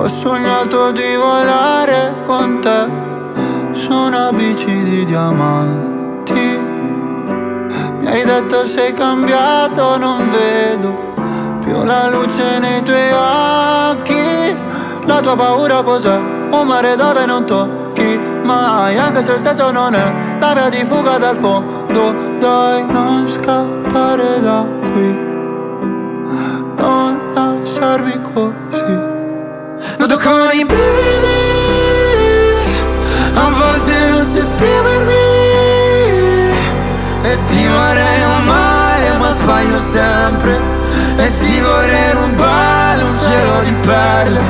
Ho sognato di volare con te Su una bici di diamanti. Mi hai detto sei cambiato, non vedo Più la luce nei tuoi occhi. La tua paura cos'è? Un mare dove non tocchi mai Anche se il senso non è la via di fuga dal fondo. Dai, non scappare da qui. Non lasciarmi così sbaglio sempre E ti vorrei rubare un cielo di perle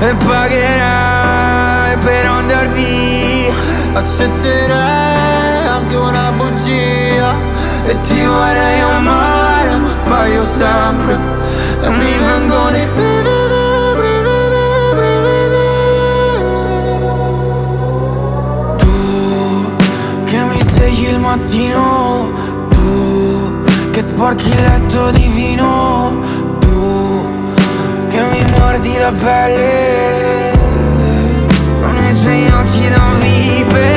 E pagherai per andar via Accetterei anche una bugia E ti vorrei amare sporchi il letto di vino Tu che mi mordi la pelle Con i tuoi occhi da vipera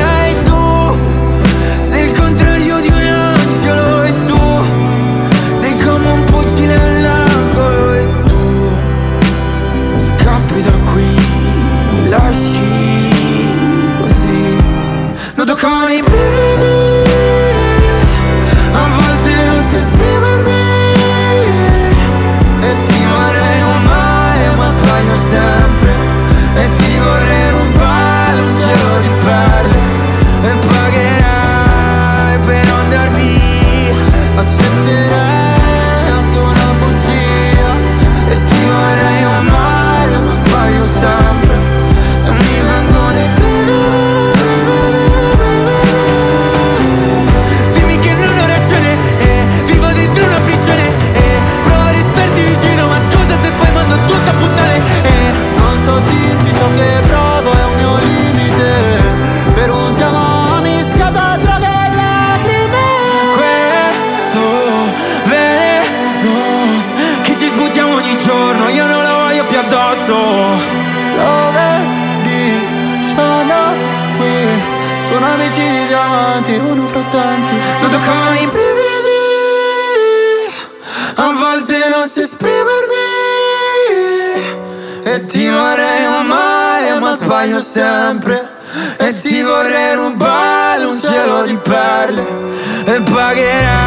tanti. Nudo con i brividi A volte non so esprimermi. E ti vorrei amare ma sbaglio sempre. E ti vorrei rubare un cielo di perle. E pagherai